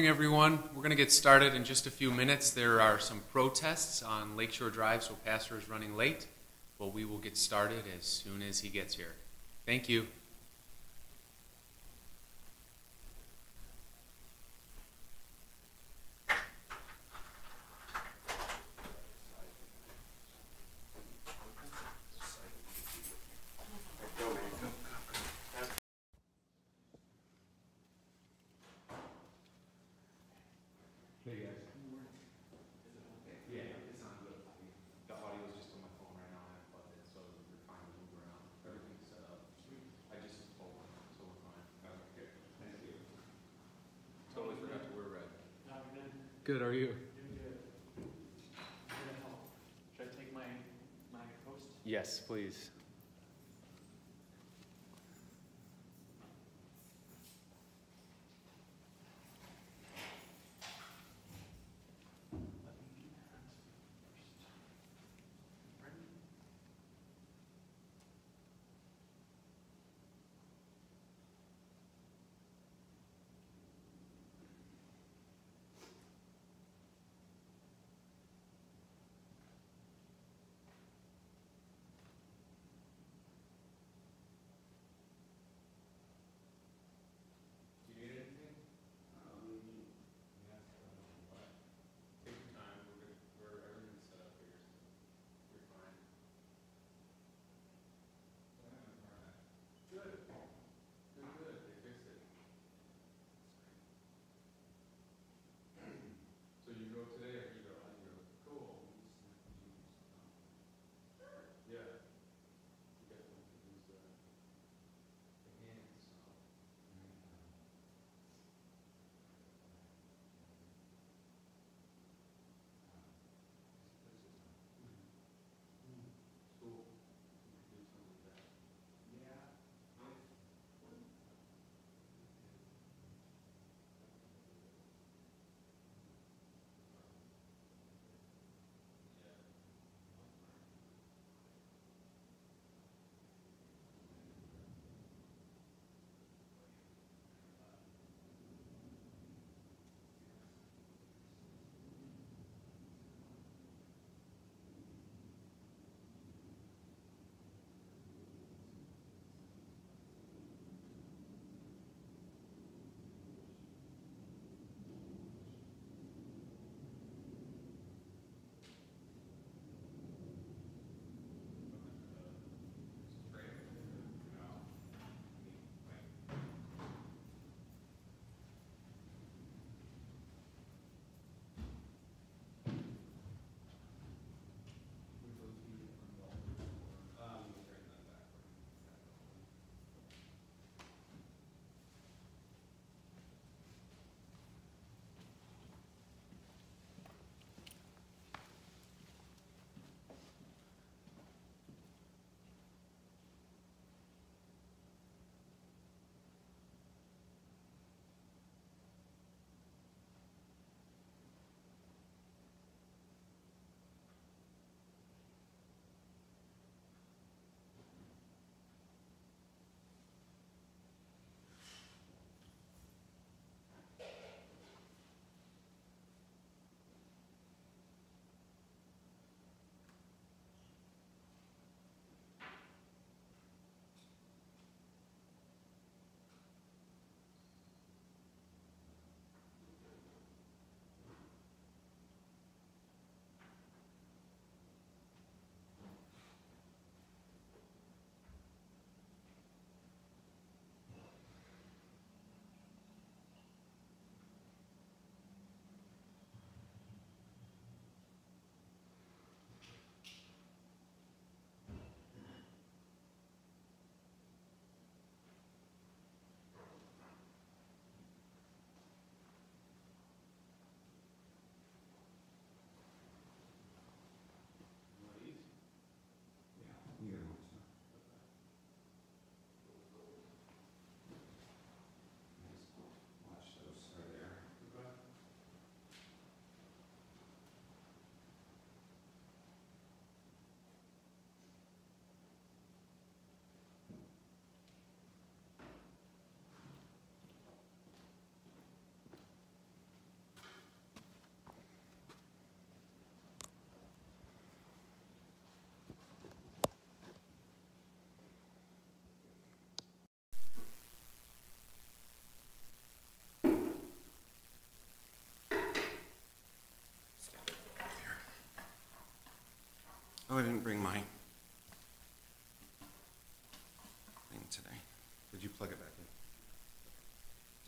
morning, everyone. We're going to get started in just a few minutes. There are some protests on Lakeshore Drive, so Pastor is running late, but we will get started as soon as he gets here. Thank you. Hey guys. Yeah, it's on good. The audio is just on my phone right now, I have plugged it, so we're fine to move around. Everything's set up. I just pulled one, so we're fine. Okay, thank you. Totally forgot to wear red. Good, are you? Should I take my, my post? Yes, please.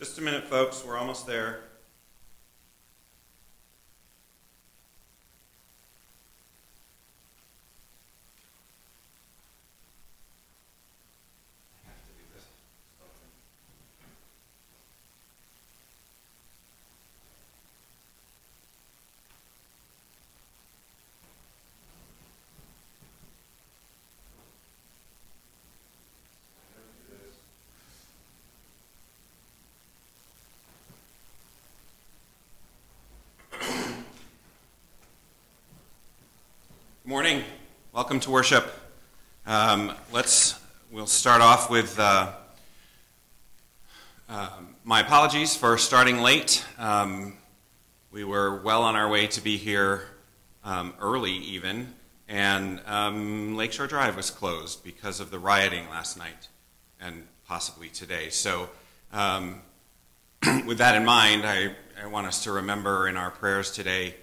Just a minute, folks. We're almost there. Morning. Welcome to worship. Um, let's. We'll start off with uh, um, my apologies for starting late. Um, we were well on our way to be here um, early, even, and um, Lakeshore Drive was closed because of the rioting last night and possibly today. So, um, with that in mind, I, I want us to remember in our prayers today.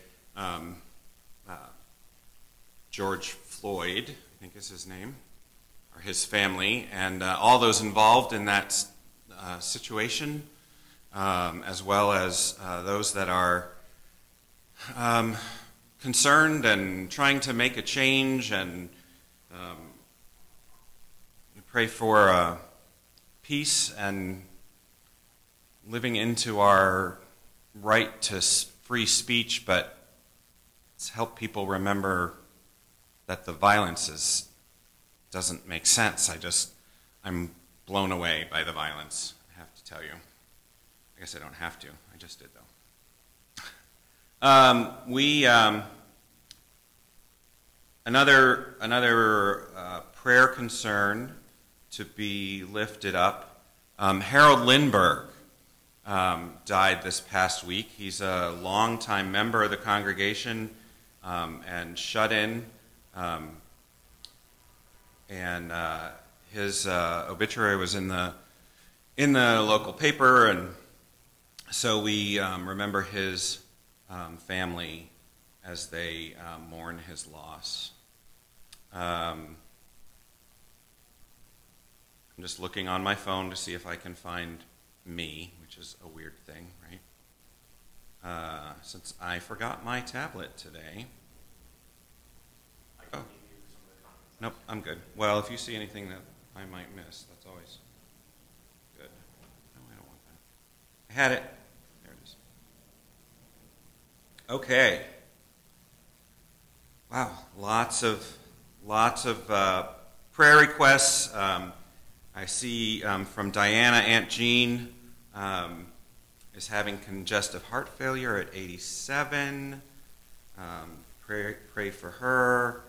George Floyd, I think is his name, or his family, and uh, all those involved in that uh, situation, um, as well as uh, those that are um, concerned and trying to make a change, and um, pray for uh, peace and living into our right to free speech, but help people remember that the violence is, doesn't make sense. I just, I'm blown away by the violence, I have to tell you. I guess I don't have to. I just did, though. Um, we, um, another, another uh, prayer concern to be lifted up. Um, Harold Lindbergh um, died this past week. He's a longtime member of the congregation um, and shut in. Um, and uh, his uh, obituary was in the in the local paper, and so we um, remember his um, family as they um, mourn his loss. Um, I'm just looking on my phone to see if I can find me, which is a weird thing, right? Uh, since I forgot my tablet today. I Oh. can give you some of the comments. Nope, I'm good. Well, if you see anything that I might miss, that's always good. No, I don't want that. I had it. There it is. Okay. Wow, lots of lots of uh, prayer requests. Um, I see um, from Diana, Aunt Jean um, is having congestive heart failure at 87. Um, pray, pray for her.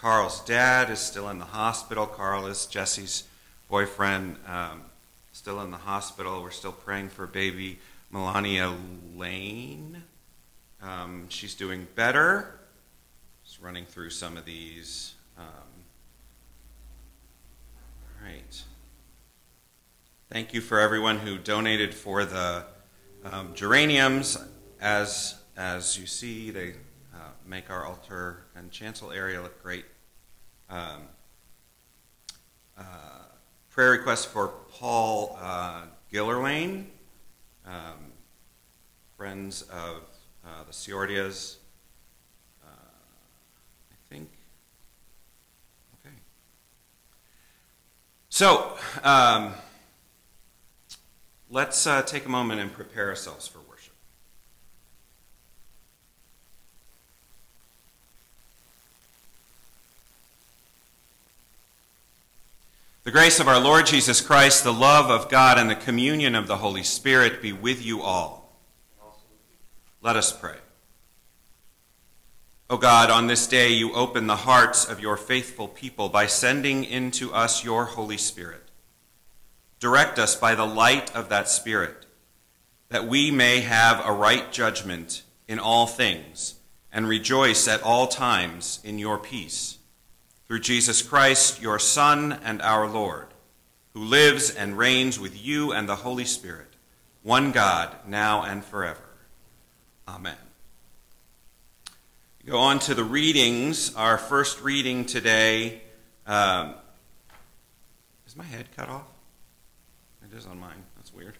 Carl's dad is still in the hospital. Carl is Jesse's boyfriend, um, still in the hospital. We're still praying for baby Melania Lane. Um, she's doing better. Just running through some of these. Um, all right. Thank you for everyone who donated for the um, geraniums. As as you see, they make our altar and chancel area look great. Um, uh, prayer request for Paul uh, um, friends of uh, the Ciordias. Uh, I think. Okay. So, um, let's uh, take a moment and prepare ourselves for worship. The grace of our Lord Jesus Christ, the love of God, and the communion of the Holy Spirit be with you all. Let us pray. O God, on this day you open the hearts of your faithful people by sending into us your Holy Spirit. Direct us by the light of that Spirit, that we may have a right judgment in all things and rejoice at all times in your peace. Through Jesus Christ, your Son and our Lord, who lives and reigns with you and the Holy Spirit, one God, now and forever. Amen. Go on to the readings. Our first reading today. Um, is my head cut off? It is on mine. That's weird.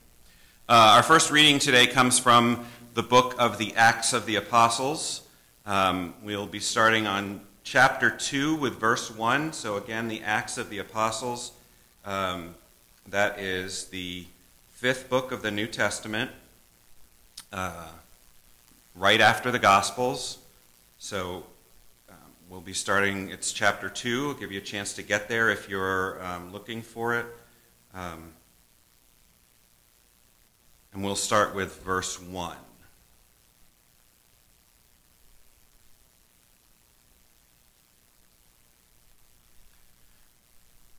Uh, our first reading today comes from the book of the Acts of the Apostles. Um, we'll be starting on chapter 2 with verse 1. So, again, the Acts of the Apostles. Um, that is the fifth book of the New Testament, uh, right after the Gospels. So, um, we'll be starting, it's chapter 2. I'll give you a chance to get there if you're um, looking for it. Um, and we'll start with verse 1.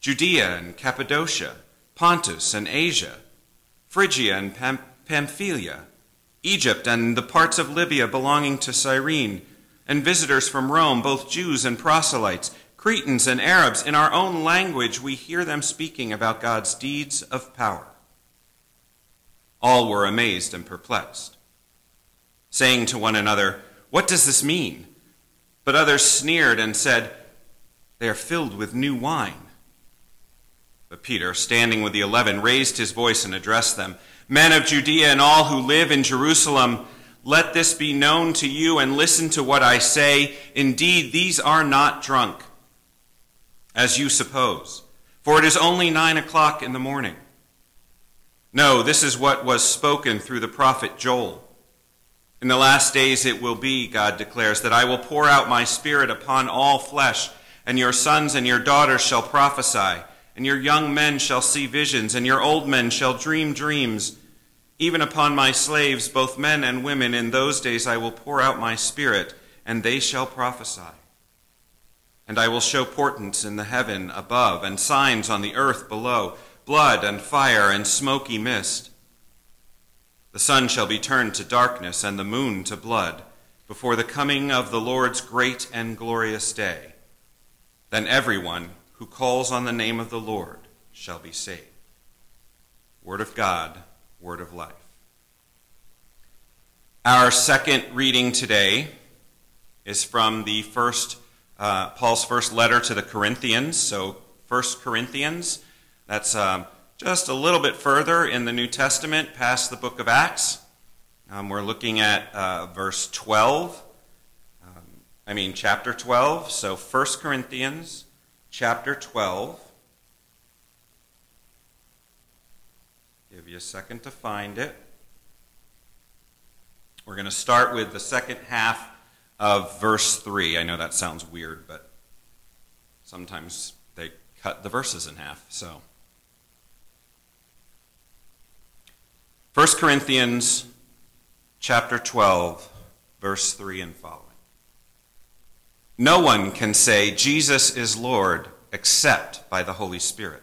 Judea and Cappadocia, Pontus and Asia, Phrygia and Pam- Pamphylia, Egypt and the parts of Libya belonging to Cyrene, and visitors from Rome, both Jews and proselytes, Cretans and Arabs, in our own language we hear them speaking about God's deeds of power. All were amazed and perplexed, saying to one another, What does this mean? But others sneered and said, They are filled with new wine. But Peter, standing with the eleven, raised his voice and addressed them Men of Judea and all who live in Jerusalem, let this be known to you and listen to what I say. Indeed, these are not drunk, as you suppose, for it is only nine o'clock in the morning. No, this is what was spoken through the prophet Joel. In the last days it will be, God declares, that I will pour out my spirit upon all flesh, and your sons and your daughters shall prophesy and your young men shall see visions, and your old men shall dream dreams. Even upon my slaves, both men and women, in those days I will pour out my spirit, and they shall prophesy. And I will show portents in the heaven above, and signs on the earth below blood and fire and smoky mist. The sun shall be turned to darkness, and the moon to blood, before the coming of the Lord's great and glorious day. Then everyone who calls on the name of the Lord shall be saved. Word of God, word of life. Our second reading today is from the first uh, Paul's first letter to the Corinthians. So, First Corinthians. That's um, just a little bit further in the New Testament, past the book of Acts. Um, we're looking at uh, verse 12. Um, I mean, chapter 12. So, First Corinthians chapter 12. Give you a second to find it. We're going to start with the second half of verse 3. I know that sounds weird, but sometimes they cut the verses in half. So 1 Corinthians chapter 12 verse 3 and following. No one can say Jesus is Lord except by the Holy Spirit.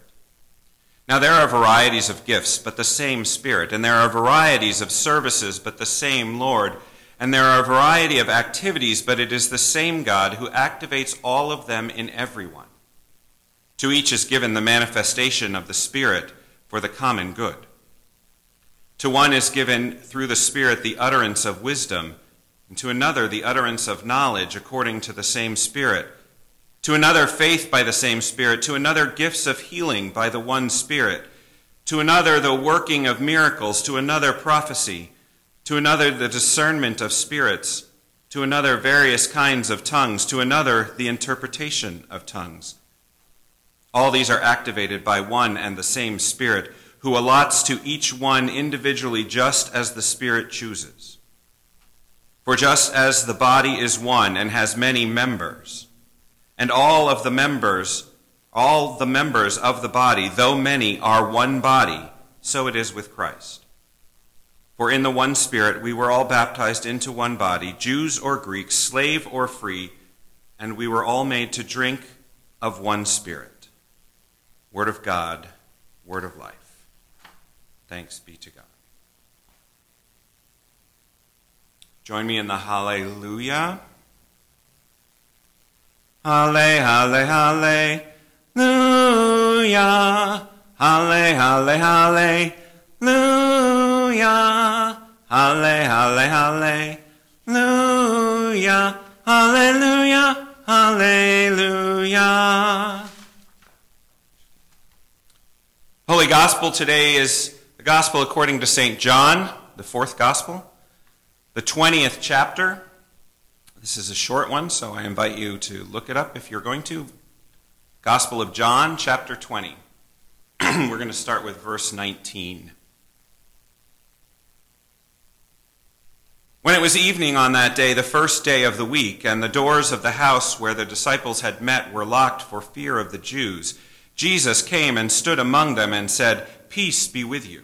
Now, there are varieties of gifts, but the same Spirit, and there are varieties of services, but the same Lord, and there are a variety of activities, but it is the same God who activates all of them in everyone. To each is given the manifestation of the Spirit for the common good. To one is given through the Spirit the utterance of wisdom and to another the utterance of knowledge according to the same Spirit, to another faith by the same Spirit, to another gifts of healing by the one Spirit, to another the working of miracles, to another prophecy, to another the discernment of spirits to another various kinds of tongues, to another the interpretation of tongues. All these are activated by one and the same Spirit, who allots to each one individually just as the Spirit chooses. For just as the body is one and has many members, and all of the members, all the members of the body, though many, are one body, so it is with Christ. For in the one Spirit we were all baptized into one body, Jews or Greeks, slave or free, and we were all made to drink of one Spirit. Word of God, word of life. Thanks be to God. Join me in the Hallelujah. Halle, halle, hallelujah. Halle, halle, hallelujah. Halle, halle, hallelujah. Hallelujah, hallelujah. Holy Gospel today is the Gospel according to St. John, the fourth Gospel, the 20th chapter. This is a short one, so I invite you to look it up if you're going to. Gospel of John, chapter 20. We're going to start with verse 19. When it was evening on that day, the first day of the week, and the doors of the house where the disciples had met were locked for fear of the Jews, Jesus came and stood among them and said, Peace be with you.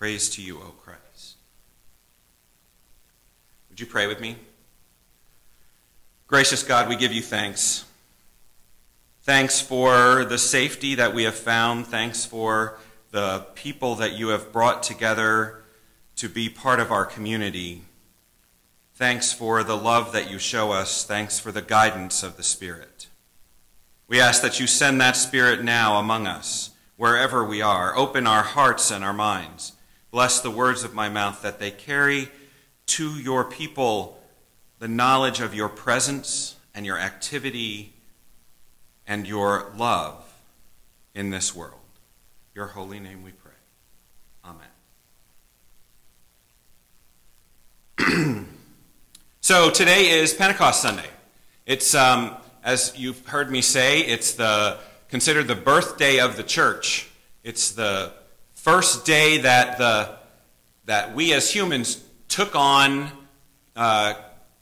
Praise to you, O Christ. Would you pray with me? Gracious God, we give you thanks. Thanks for the safety that we have found. Thanks for the people that you have brought together to be part of our community. Thanks for the love that you show us. Thanks for the guidance of the Spirit. We ask that you send that Spirit now among us, wherever we are. Open our hearts and our minds. Bless the words of my mouth that they carry to your people the knowledge of your presence and your activity and your love in this world. Your holy name we pray. Amen. so today is Pentecost Sunday. It's, um, as you've heard me say, it's the considered the birthday of the church. It's the first day that the that we as humans took on uh,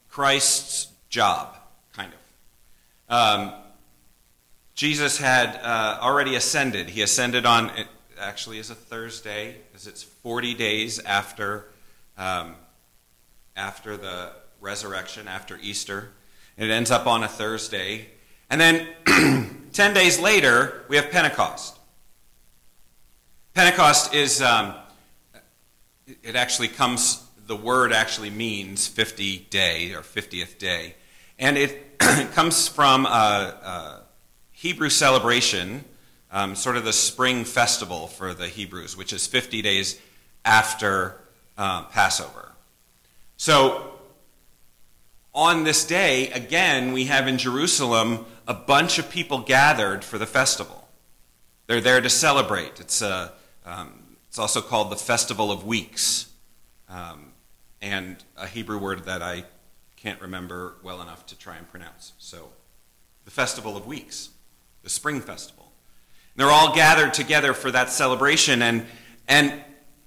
Christ's job, kind of. Um, Jesus had uh, already ascended. He ascended on it actually is a Thursday, as it's 40 days after um, after the resurrection, after Easter. And it ends up on a Thursday. And then 10 days later, we have Pentecost. Pentecost is, um, it actually comes, the word actually means 50 day or 50th day. And it comes from a, a Hebrew celebration, um, sort of the spring festival for the Hebrews, which is 50 days after uh, Passover. So, on this day, again, we have in Jerusalem a bunch of people gathered for the festival. They're there to celebrate. It's, a, um, it's also called the Festival of Weeks, um, and a Hebrew word that I can't remember well enough to try and pronounce. So, the Festival of Weeks, the Spring Festival. And they're all gathered together for that celebration, and, and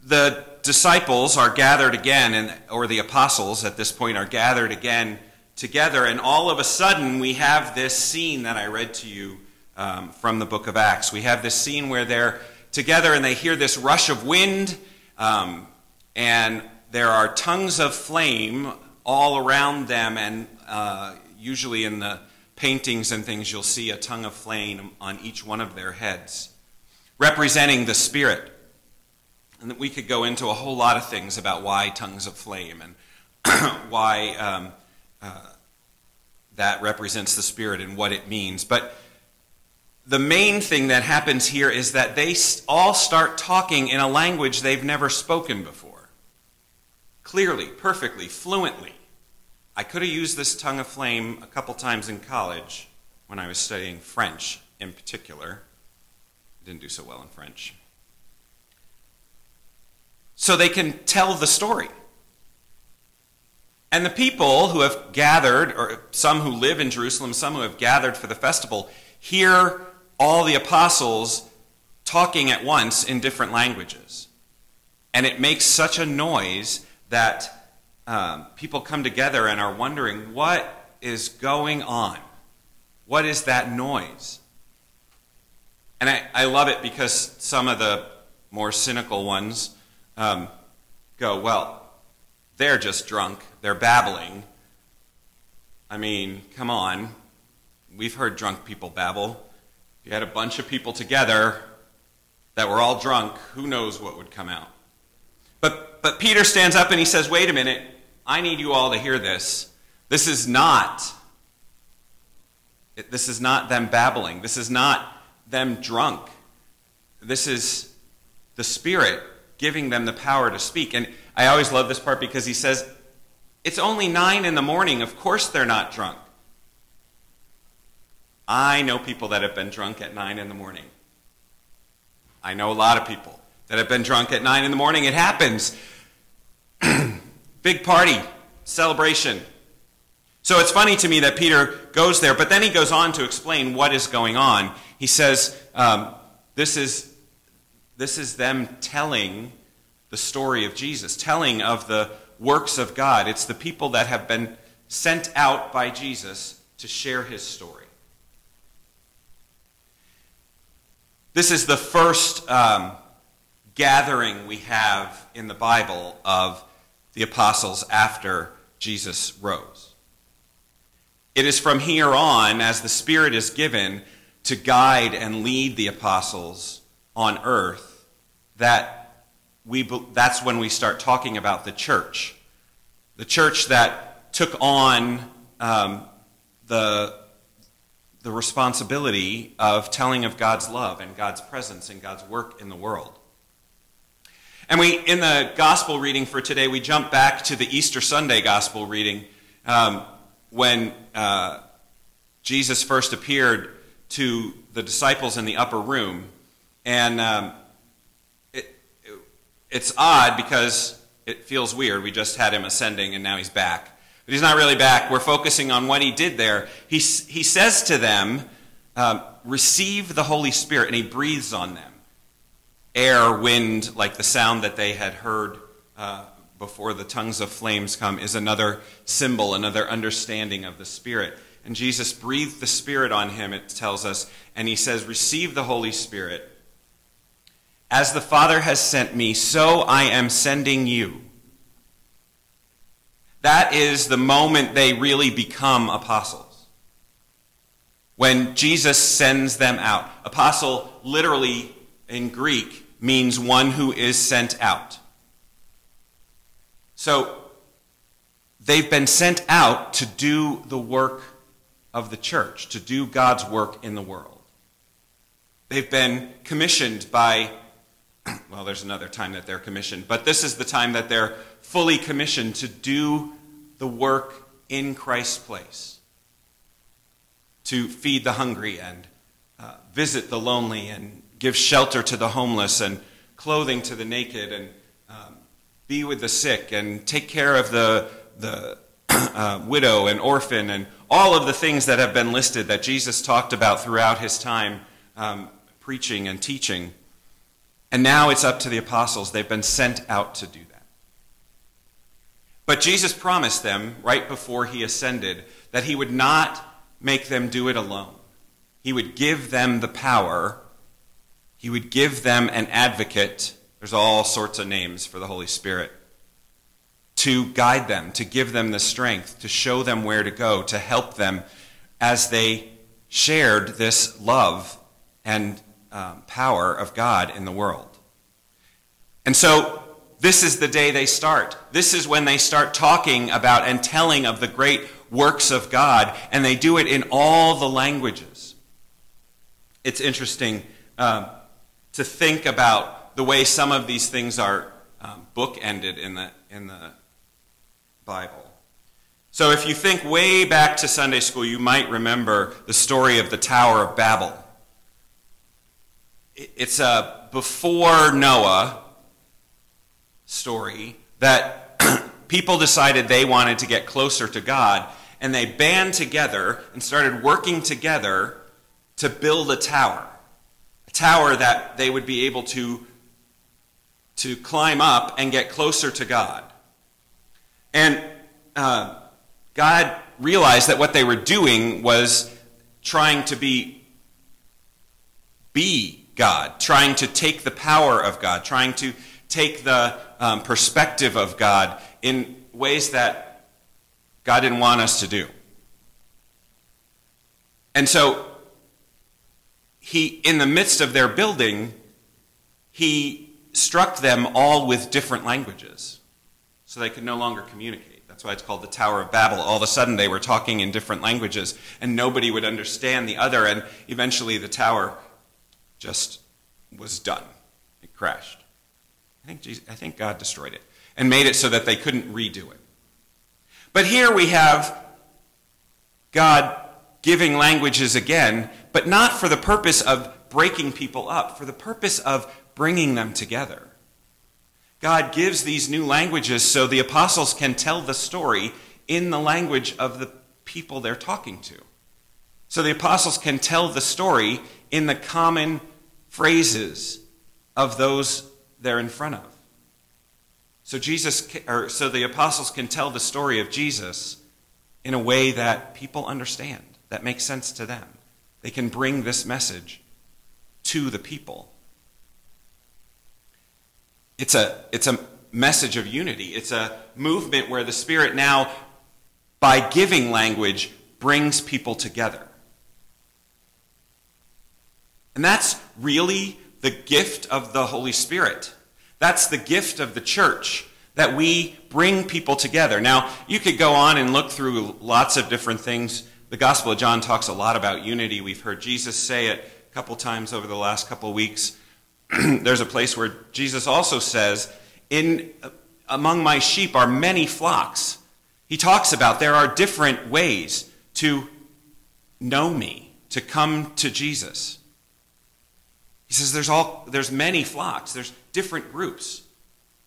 the disciples are gathered again, and, or the apostles at this point are gathered again together, and all of a sudden we have this scene that I read to you um, from the book of Acts. We have this scene where they're together and they hear this rush of wind, um, and there are tongues of flame all around them, and uh, usually in the paintings and things, you'll see a tongue of flame on each one of their heads, representing the Spirit. And we could go into a whole lot of things about why tongues of flame and why um, uh, that represents the Spirit and what it means. But the main thing that happens here is that they all start talking in a language they've never spoken before. Clearly, perfectly, fluently. I could have used this tongue of flame a couple times in college when I was studying French in particular. I didn't do so well in French. So they can tell the story. And the people who have gathered, or some who live in Jerusalem, some who have gathered for the festival, hear all the apostles talking at once in different languages. And it makes such a noise that um, people come together and are wondering what is going on? What is that noise? And I, I love it because some of the more cynical ones um, go, well, they're just drunk, they're babbling. I mean, come on. We've heard drunk people babble. You had a bunch of people together that were all drunk, who knows what would come out? But, but Peter stands up and he says, Wait a minute, I need you all to hear this. This is not this is not them babbling. This is not them drunk. This is the Spirit giving them the power to speak. And I always love this part because he says, It's only nine in the morning. Of course they're not drunk. I know people that have been drunk at nine in the morning. I know a lot of people that have been drunk at nine in the morning. It happens. Big party, celebration. So it's funny to me that Peter goes there, but then he goes on to explain what is going on. He says, um, this, is, this is them telling the story of Jesus, telling of the works of God. It's the people that have been sent out by Jesus to share his story. This is the first um, gathering we have in the Bible of the apostles after Jesus rose. It is from here on, as the Spirit is given to guide and lead the apostles on earth, that we, that's when we start talking about the church. The church that took on um, the the responsibility of telling of God's love and God's presence and God's work in the world. And we, in the gospel reading for today, we jump back to the Easter Sunday gospel reading um, when uh, Jesus first appeared to the disciples in the upper room. And um, it, it, it's odd because it feels weird. We just had him ascending and now he's back. But he's not really back. We're focusing on what he did there. He, he says to them, um, Receive the Holy Spirit, and he breathes on them. Air, wind, like the sound that they had heard uh, before the tongues of flames come, is another symbol, another understanding of the Spirit. And Jesus breathed the Spirit on him, it tells us, and he says, Receive the Holy Spirit. As the Father has sent me, so I am sending you. That is the moment they really become apostles. When Jesus sends them out. Apostle, literally in Greek, means one who is sent out. So, they've been sent out to do the work of the church, to do God's work in the world. They've been commissioned by, well, there's another time that they're commissioned, but this is the time that they're fully commissioned to do the work in Christ's place to feed the hungry and uh, visit the lonely and give shelter to the homeless and clothing to the naked and um, be with the sick and take care of the, the uh, widow and orphan and all of the things that have been listed that Jesus talked about throughout his time um, preaching and teaching. And now it's up to the apostles. They've been sent out to do that. But Jesus promised them right before he ascended that he would not make them do it alone. He would give them the power, he would give them an advocate. There's all sorts of names for the Holy Spirit. To guide them, to give them the strength, to show them where to go, to help them as they shared this love and um, power of God in the world. And so This is the day they start. This is when they start talking about and telling of the great works of God, and they do it in all the languages. It's interesting um, to think about the way some of these things are um, bookended in the, in the Bible. So, if you think way back to Sunday school, you might remember the story of the Tower of Babel. It's a before Noah story that people decided they wanted to get closer to God, and they band together and started working together to build a tower. A tower that they would be able to, to climb up and get closer to God. And uh, God realized that what they were doing was trying to be, be God, trying to take the power of God, trying to take the um, perspective of God in ways that God didn't want us to do. And so, he, in the midst of their building, he struck them all with different languages so they could no longer communicate. That's why it's called the Tower of Babel. All of a sudden, they were talking in different languages, and nobody would understand the other, and eventually the tower just was done. It crashed. I think, Jesus, I think God destroyed it and made it so that they couldn't redo it. But here we have God giving languages again, but not for the purpose of breaking people up, for the purpose of bringing them together. God gives these new languages so the apostles can tell the story in the language of the people they're talking to. So the apostles can tell the story in the common phrases of those they're in front of. So Jesus or so the apostles can tell the story of Jesus in a way that people understand, that makes sense to them. They can bring this message to the people. It's a, it's a message of unity. It's a movement where the Spirit now, by giving language, brings people together. And that's really the gift of the Holy Spirit. That's the gift of the church, that we bring people together. Now, you could go on and look through lots of different things. The Gospel of John talks a lot about unity. We've heard Jesus say it a couple times over the last couple weeks. There's a place where Jesus also says, "In among my sheep are many flocks." He talks about there are different ways to know me, to come to Jesus. He says there's all there's many flocks, there's different groups.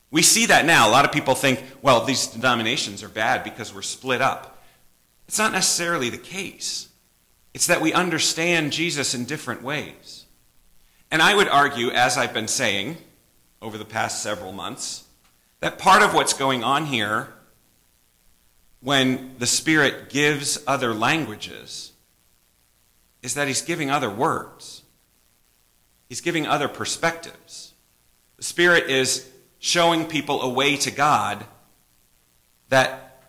We see that now. A lot of people think, well, these denominations are bad because we're split up. It's not necessarily the case. It's that we understand Jesus in different ways. And I would argue, as I've been saying over the past several months, that part of what's going on here when the Spirit gives other languages is that He's giving other words. He's giving other perspectives. The Spirit is showing people a way to God that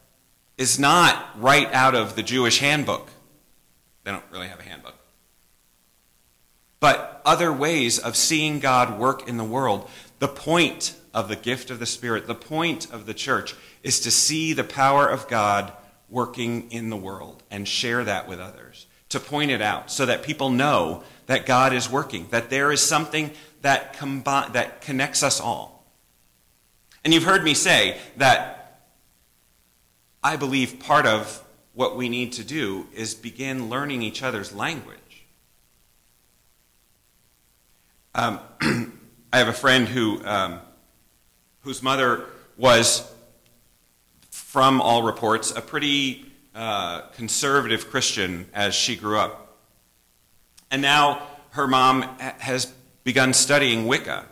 is not right out of the Jewish handbook. They don't really have a handbook. But other ways of seeing God work in the world. The point of the gift of the Spirit, the point of the church, is to see the power of God working in the world and share that with others, to point it out so that people know that God is working, that there is something that, combi- that connects us all. And you've heard me say that I believe part of what we need to do is begin learning each other's language. Um, I have a friend who, um, whose mother was, from all reports, a pretty uh, conservative Christian as she grew up. And now her mom has begun studying Wicca.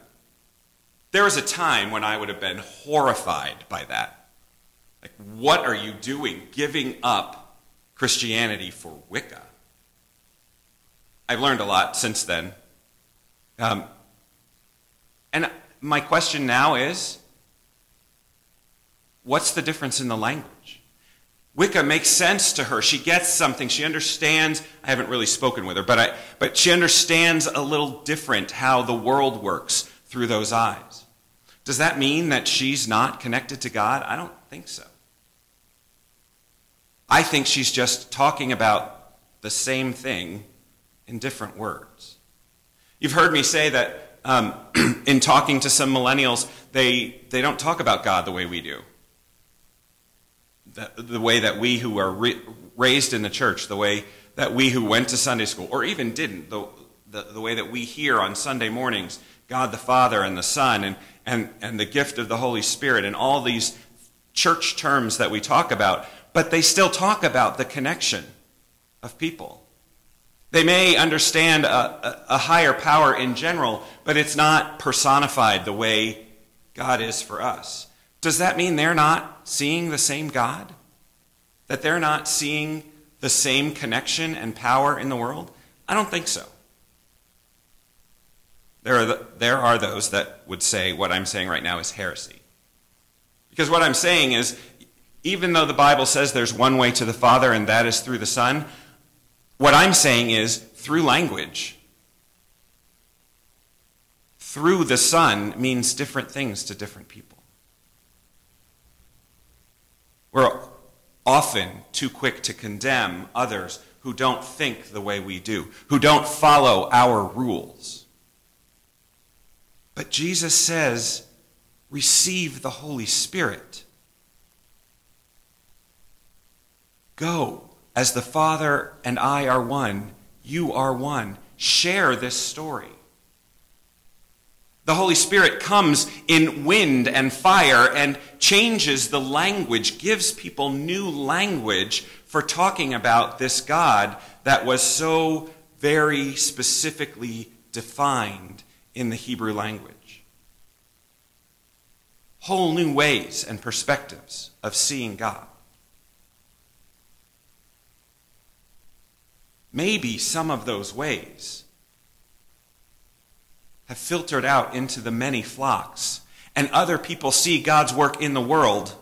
There was a time when I would have been horrified by that. Like, what are you doing giving up Christianity for Wicca? I've learned a lot since then. Um, and my question now is what's the difference in the language? Wicca makes sense to her. She gets something. She understands. I haven't really spoken with her, but, I, but she understands a little different how the world works through those eyes. Does that mean that she's not connected to God? I don't think so. I think she's just talking about the same thing in different words. You've heard me say that um, in talking to some millennials, they, they don't talk about God the way we do. The, way that we who are re- raised in the church, the way that we who went to Sunday school, or even didn't, the, the, the way that we hear on Sunday mornings God the Father and the Son and, and, and the gift of the Holy Spirit and all these church terms that we talk about, but they still talk about the connection of people. They may understand a, a, a, higher power in general, but it's not personified the way God is for us. Does that mean they're not seeing the same God? That they're not seeing the same connection and power in the world? I don't think so. There are, the, there are those that would say what I'm saying right now is heresy. Because what I'm saying is, even though the Bible says there's one way to the Father and that is through the Son, what I'm saying is through language. Through the Son means different things to different people. We're often too quick to condemn others who don't think the way we do, who don't follow our rules. But Jesus says, receive the Holy Spirit. Go, as the Father and I are one, you are one. Share this story. The Holy Spirit comes in wind and fire and changes the language, gives people new language for talking about this God that was so very specifically defined in the Hebrew language. Whole new ways and perspectives of seeing God. Maybe some of those ways have filtered out into the many flocks, and other people see God's work in the world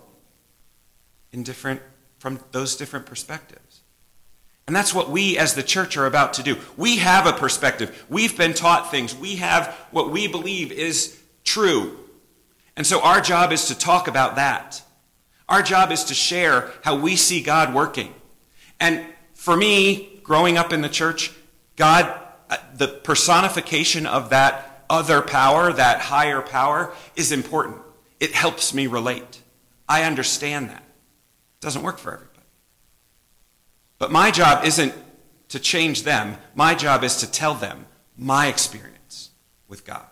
in different, from those different perspectives. And that's what we as the church are about to do. We have a perspective. We've been taught things. We have what we believe is true. And so our job is to talk about that. Our job is to share how we see God working. And for me, growing up in the church, God, uh, the personification of that other power, that higher power, is important. It helps me relate. I understand that. It doesn't work for everybody. But my job isn't to change them, my job is to tell them my experience with God.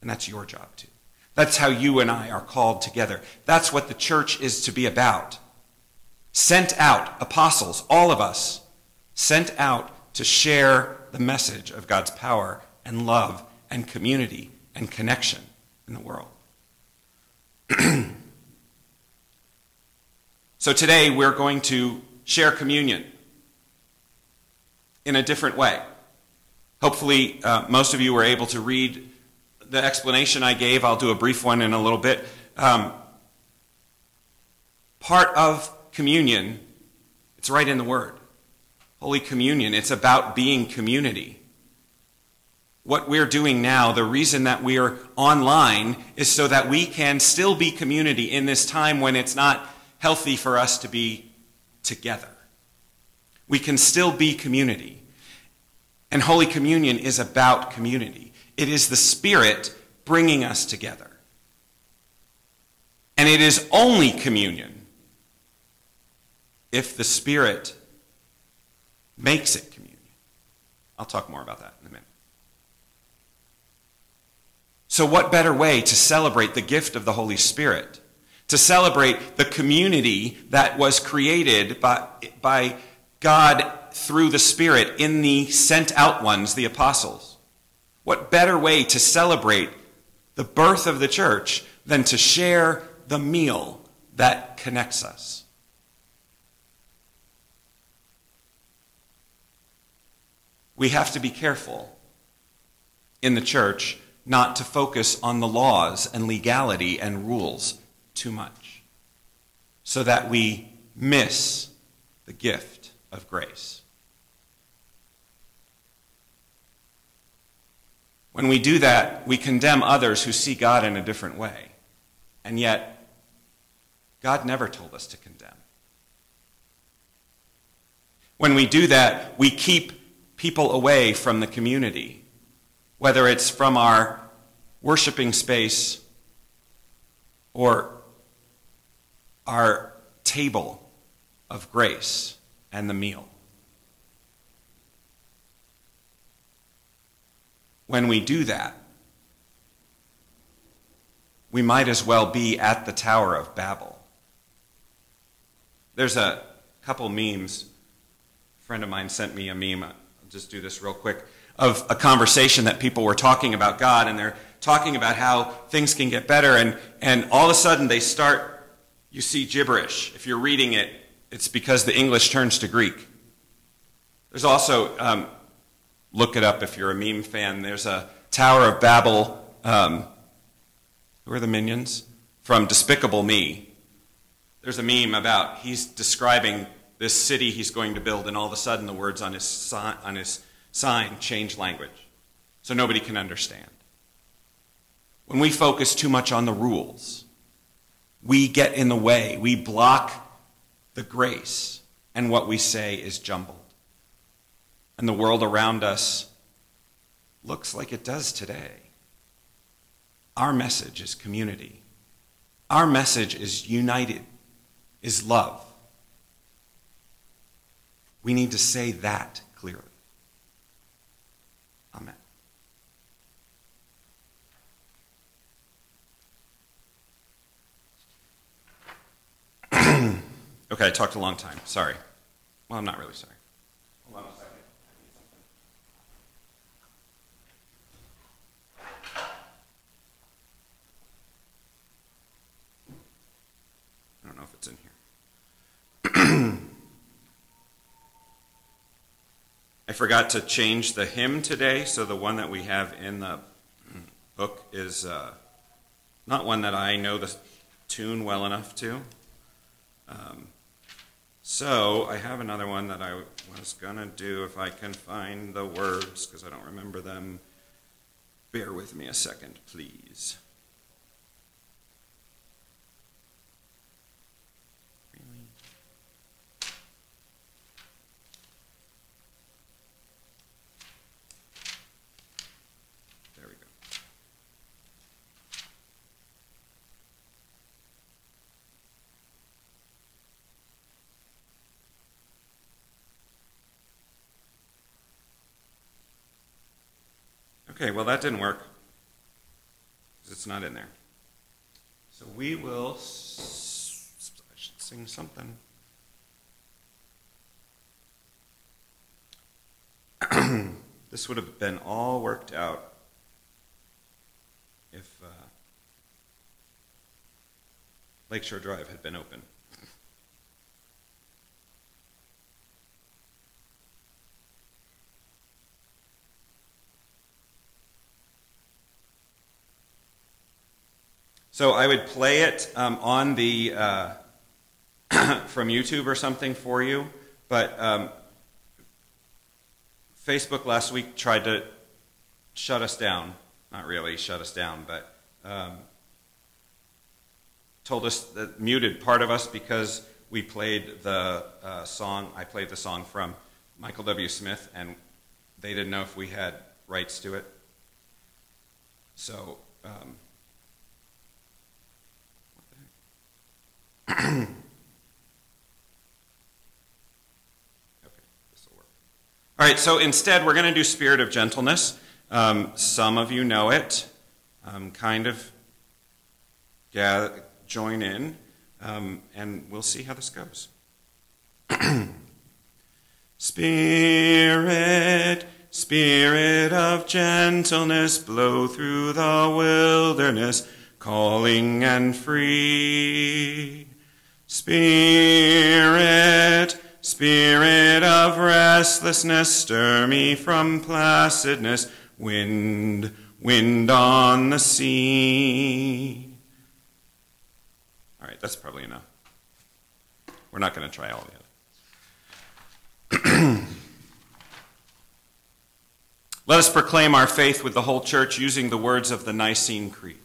And that's your job too. That's how you and I are called together. That's what the church is to be about. Sent out, apostles, all of us, sent out to share the message of God's power and love and community and connection in the world. so today we're going to share communion in a different way. Hopefully, uh, most of you were able to read the explanation I gave. I'll do a brief one in a little bit. Um, part of communion, it's right in the word. Holy Communion, it's about being community what we're doing now, the reason that we're online, is so that we can still be community in this time when it's not healthy for us to be together. We can still be community. And Holy Communion is about community, it is the Spirit bringing us together. And it is only communion if the Spirit makes it communion. I'll talk more about that in a minute. So, what better way to celebrate the gift of the Holy Spirit? To celebrate the community that was created by, by God through the Spirit in the sent out ones, the apostles. What better way to celebrate the birth of the church than to share the meal that connects us? We have to be careful in the church not to focus on the laws and legality and rules too much, so that we miss the gift of grace. When we do that, we condemn others who see God in a different way. And yet, God never told us to condemn. When we do that, we keep people away from the community, whether it's from our worshiping space or our table of grace and the meal. When we do that, we might as well be at the Tower of Babel. There's a couple memes. A friend of mine sent me a meme. I'll just do this real quick of a conversation that people were talking about God, and they're talking about how things can get better, and, and all of a sudden they start, you see gibberish. If you're reading it, it's because the English turns to Greek. There's also, um, look it up if you're a meme fan, there's a Tower of Babel. Um, who are the minions? From Despicable Me. There's a meme about he's describing this city he's going to build, and all of a sudden the words on his, on his sign change language so nobody can understand. When we focus too much on the rules, we get in the way. We block the grace, and what we say is jumbled. And the world around us looks like it does today. Our message is community. Our message is united, is love. We need to say that clearly. Amen. okay, I talked a long time. Sorry. Well, I'm not really sorry. Hold on a second. I don't know if it's in here. I forgot to change the hymn today, so the one that we have in the book is uh, not one that I know the tune well enough to. Um, so I have another one that I was going to do if I can find the words, because I don't remember them. Bear with me a second, please. Okay, well, that didn't work. 'cause It's not in there. So we will. I should sing something. this would have been all worked out if uh, Lakeshore Drive had been open. So I would play it um, on the uh, from YouTube or something for you, but um, Facebook last week tried to shut us down. Not really shut us down, but um, told us that muted part of us because we played the uh, song. I played the song from Michael W. Smith, and they didn't know if we had rights to it. So. Um, Okay, this will work. All right, so instead, we're going to do Spirit of Gentleness. Um, some of you know it. Um, kind of gather, join in, um, and we'll see how this goes. Spirit, Spirit of gentleness, blow through the wilderness, calling and free. Spirit, Spirit of restlessness, stir me from placidness, wind, wind on the sea. All right, that's probably enough. We're not going to try all the other. Let us proclaim our faith with the whole church using the words of the Nicene Creed.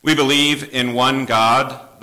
We believe in one God,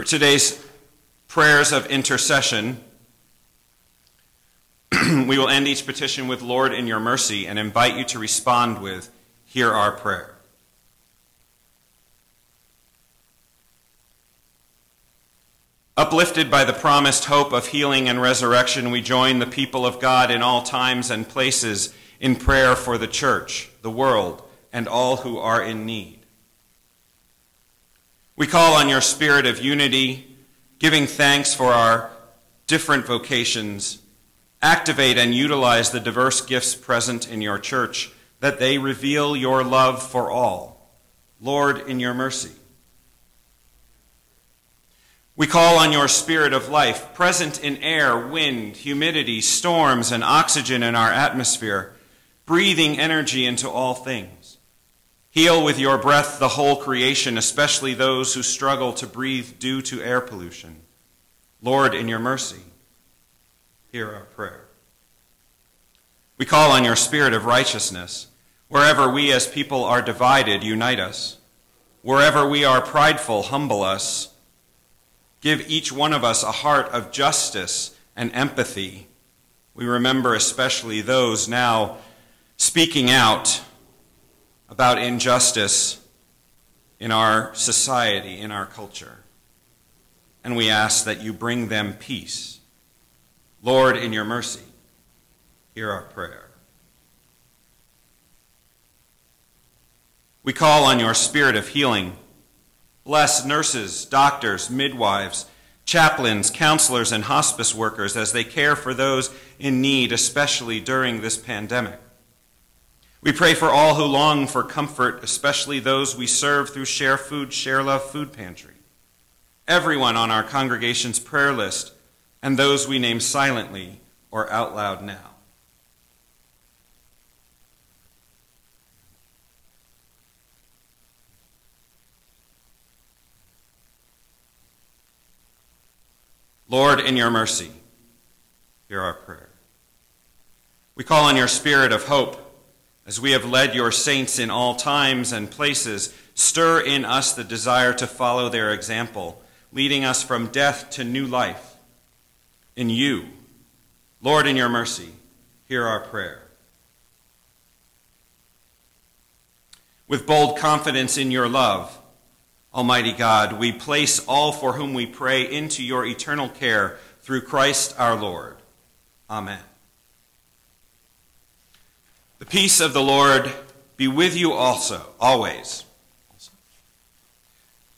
For today's prayers of intercession, we will end each petition with Lord in your mercy and invite you to respond with, Hear our prayer. Uplifted by the promised hope of healing and resurrection, we join the people of God in all times and places in prayer for the church, the world, and all who are in need. We call on your spirit of unity, giving thanks for our different vocations. Activate and utilize the diverse gifts present in your church, that they reveal your love for all. Lord, in your mercy. We call on your spirit of life, present in air, wind, humidity, storms, and oxygen in our atmosphere breathing energy into all things. Heal with your breath the whole creation, especially those who struggle to breathe due to air pollution. Lord, in your mercy, hear our prayer. We call on your spirit of righteousness. Wherever we as people are divided, unite us. Wherever we are prideful, humble us. Give each one of us a heart of justice and empathy. We remember especially those now speaking out about injustice in our society, in our culture. And we ask that you bring them peace. Lord, in your mercy, hear our prayer. We call on your spirit of healing. Bless nurses, doctors, midwives, chaplains, counselors, and hospice workers as they care for those in need, especially during this pandemic. We pray for all who long for comfort, especially those we serve through Share Food, Share Love Food Pantry. Everyone on our congregation's prayer list, and those we name silently or out loud now. Lord, in your mercy, hear our prayer. We call on your spirit of hope as we have led your saints in all times and places, stir in us the desire to follow their example, leading us from death to new life. In you, Lord, in your mercy, hear our prayer. With bold confidence in your love, Almighty God, we place all for whom we pray into your eternal care through Christ our Lord. Amen. The peace of the Lord be with you also, always.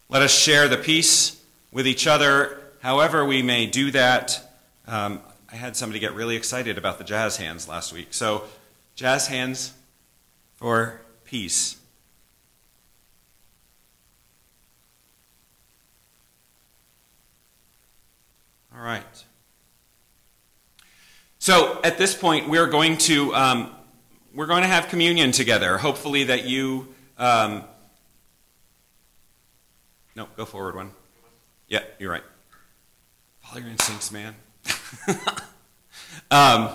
Let us share the peace with each other, however we may do that. Um, I had somebody get really excited about the jazz hands last week. So, jazz hands for peace. All right. So, at this point, we're going to. Um, we're going to have communion together. Hopefully, that you. Um, no, go forward one. Yeah, you're right. Follow your instincts, man. um,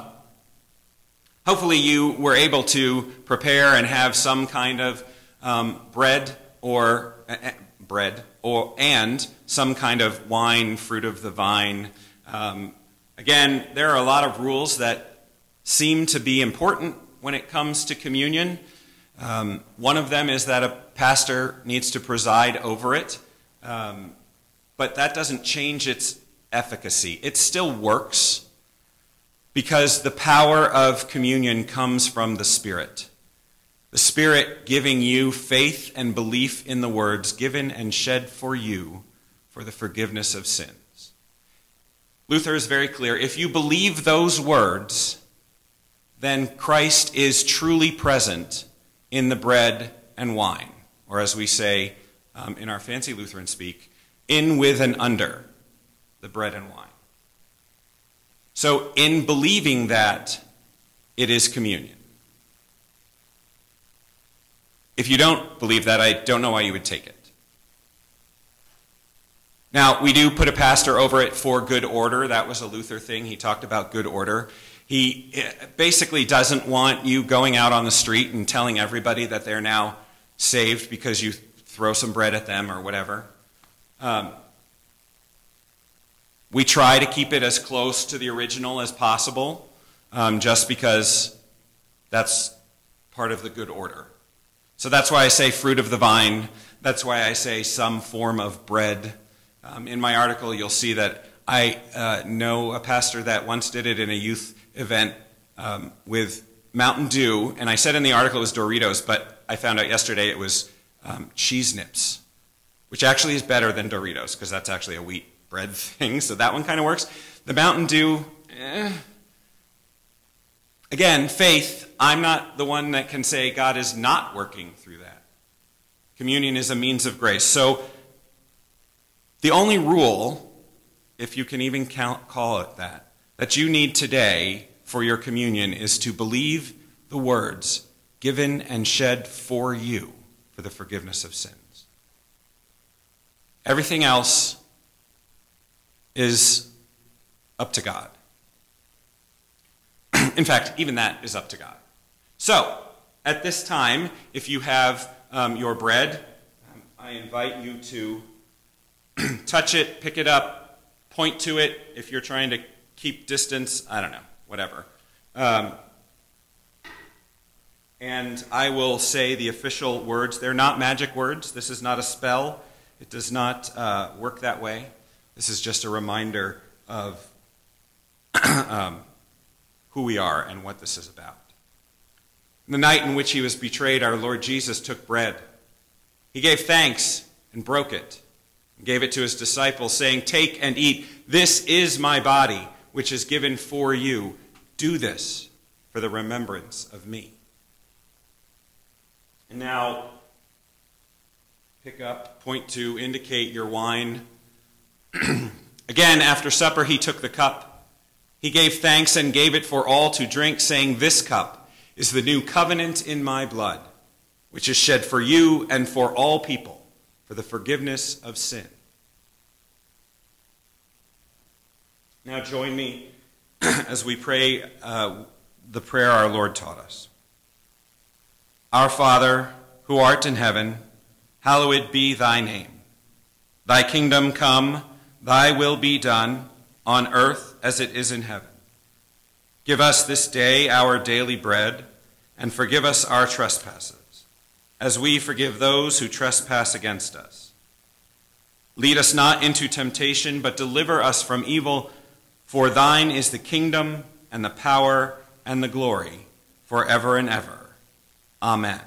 hopefully, you were able to prepare and have some kind of um, bread or uh, bread or and some kind of wine, fruit of the vine. Um, again, there are a lot of rules that seem to be important when it comes to communion. Um, one of them is that a pastor needs to preside over it, um, but that doesn't change its efficacy. It still works because the power of communion comes from the Spirit. The Spirit giving you faith and belief in the words given and shed for you for the forgiveness of sins. Luther is very clear. If you believe those words, then Christ is truly present in the bread and wine, or as we say um, in our fancy Lutheran speak, in with and under the bread and wine. So, in believing that, it is communion. If you don't believe that, I don't know why you would take it. Now, we do put a pastor over it for good order. That was a Luther thing. He talked about good order. He eh, basically doesn't want you going out on the street and telling everybody that they're now saved because you throw some bread at them or whatever. Um, we try to keep it as close to the original as possible, um, just because that's part of the good order. So that's why I say fruit of the vine. That's why I say some form of bread. Um, in my article, you'll see that I uh, know a pastor that once did it in a youth event um, with Mountain Dew, and I said in the article it was Doritos, but I found out yesterday it was um, cheese nips, which actually is better than Doritos because that's actually a wheat bread thing, so that one kind of works. The Mountain Dew, eh. again, faith. I'm not the one that can say God is not working through that. Communion is a means of grace. So the only rule, if you can even count, call it that, that you need today for your communion is to believe the words given and shed for you for the forgiveness of sins. Everything else is up to God. In fact, even that is up to God. So, at this time, if you have um, your bread, um, I invite you to touch it, pick it up, point to it if you're trying to keep distance, I don't know, whatever. Um, and I will say the official words. They're not magic words. This is not a spell. It does not uh, work that way. This is just a reminder of um, who we are and what this is about. The night in which he was betrayed, our Lord Jesus took bread. He gave thanks and broke it, and gave it to his disciples, saying, Take and eat. This is my body which is given for you. Do this for the remembrance of me. And now, pick up point to, indicate your wine. Again, after supper, he took the cup. He gave thanks and gave it for all to drink, saying, This cup is the new covenant in my blood, which is shed for you and for all people for the forgiveness of sin. Now join me as we pray uh, the prayer our Lord taught us. Our Father, who art in heaven, hallowed be thy name. Thy kingdom come, thy will be done, on earth as it is in heaven. Give us this day our daily bread, and forgive us our trespasses, as we forgive those who trespass against us. Lead us not into temptation, but deliver us from evil. For thine is the kingdom and the power and the glory forever and ever. Amen.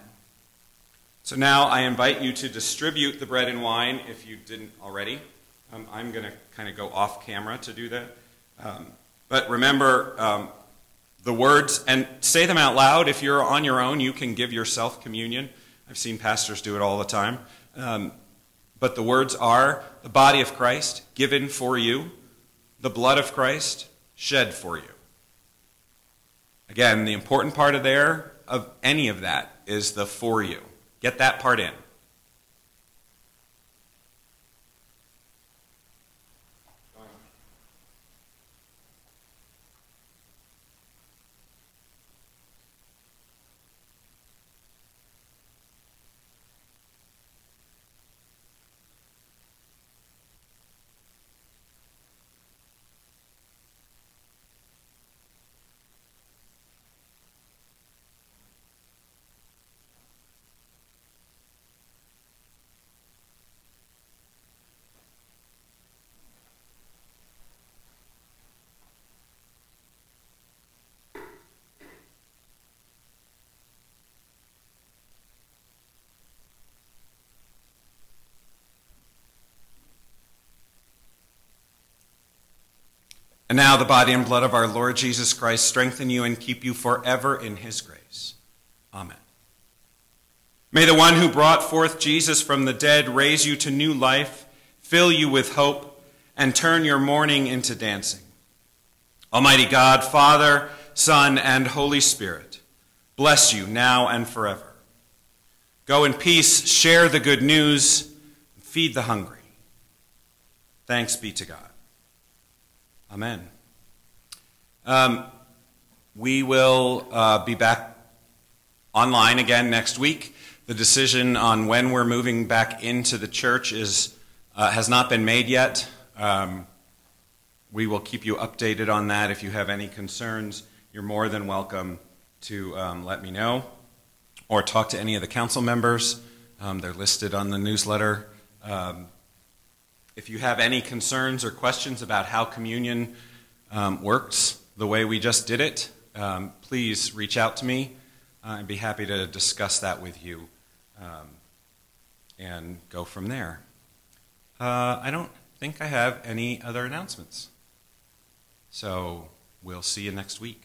So now I invite you to distribute the bread and wine if you didn't already. Um, I'm going to kind of go off camera to do that. Um, but remember um, the words and say them out loud. If you're on your own, you can give yourself communion. I've seen pastors do it all the time. Um, but the words are the body of Christ given for you the blood of Christ shed for you. Again, the important part of there of any of that is the for you. Get that part in. And now the body and blood of our Lord Jesus Christ strengthen you and keep you forever in his grace. Amen. May the one who brought forth Jesus from the dead raise you to new life, fill you with hope, and turn your mourning into dancing. Almighty God, Father, Son, and Holy Spirit, bless you now and forever. Go in peace, share the good news, feed the hungry. Thanks be to God. Amen. Um, we will uh, be back online again next week. The decision on when we're moving back into the church is, uh, has not been made yet. Um, we will keep you updated on that. If you have any concerns, you're more than welcome to um, let me know or talk to any of the council members. Um, they're listed on the newsletter. If you have any concerns or questions about how communion um, works the way we just did it, um, please reach out to me. Uh, I'd be happy to discuss that with you um, and go from there. Uh, I don't think I have any other announcements. So we'll see you next week.